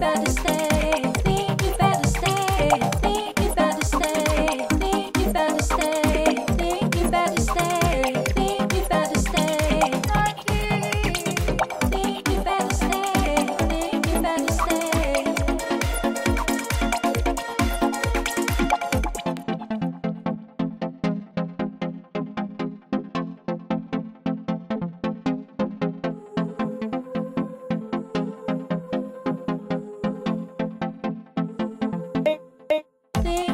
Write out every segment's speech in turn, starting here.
better stay.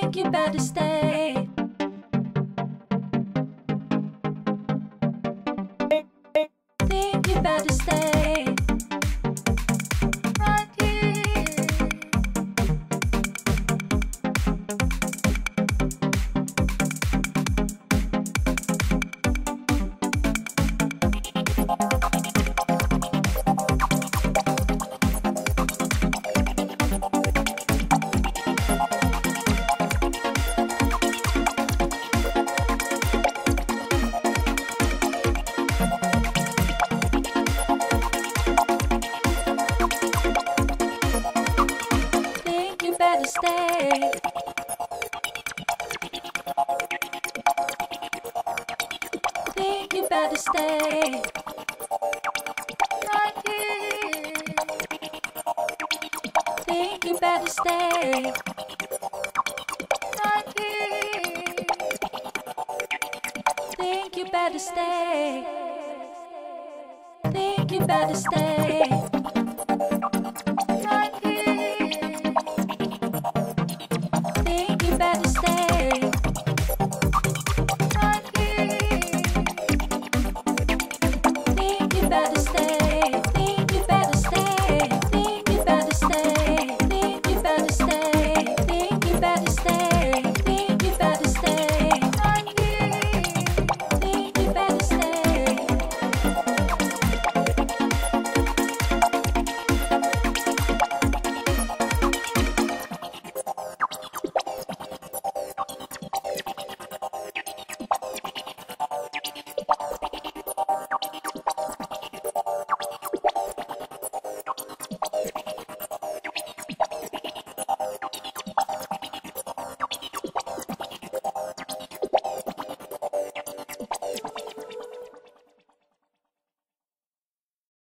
think you better stay. Think you better stay. better stay. Think you better stay. Right here. Think you better stay. Right here. Think you better stay. Think you better stay.